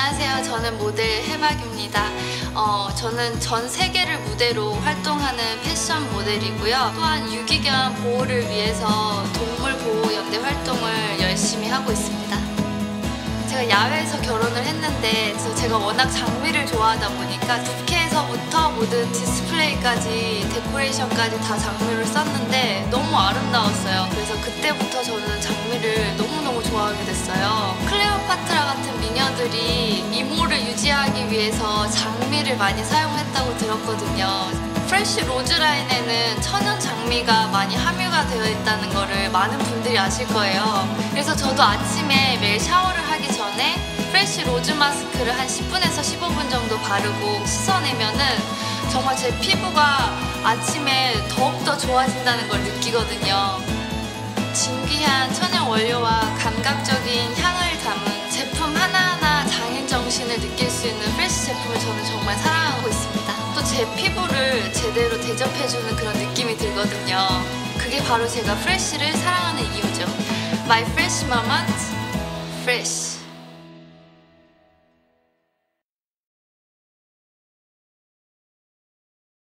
안녕하세요. 저는 모델 혜박입니다. 어, 저는 전 세계를 무대로 활동하는 패션 모델이고요. 또한 유기견 보호를 위해서 동물보호연대 활동을 열심히 하고 있습니다. 제가 야외에서 결혼을 했는데 제가 워낙 장미를 좋아하다 보니까 부케에서부터 모든 디스플레이까지 데코레이션까지 다 장미를 썼는데 너무 아름다웠어요. 그래서 그때부터 저는 장미를 너무너무 좋아하게 됐어요. 클레오파트라 같은 미녀들이 위해서 장미를 많이 사용했다고 들었거든요. 프레쉬 로즈 라인에는 천연 장미가 많이 함유가 되어 있다는 거를 많은 분들이 아실 거예요. 그래서 저도 아침에 매일 샤워를 하기 전에 프레쉬 로즈 마스크를 한 10분에서 15분 정도 바르고 씻어내면은 정말 제 피부가 아침에 더욱더 좋아진다는 걸 느끼거든요. 진귀한 천연 원료와 느낄 수 있는 프레쉬 제품을 저는 정말 사랑하고 있습니다. 또 제 피부를 제대로 대접해주는 그런 느낌이 들거든요. 그게 바로 제가 프레쉬를 사랑하는 이유죠. My fresh moment, fresh.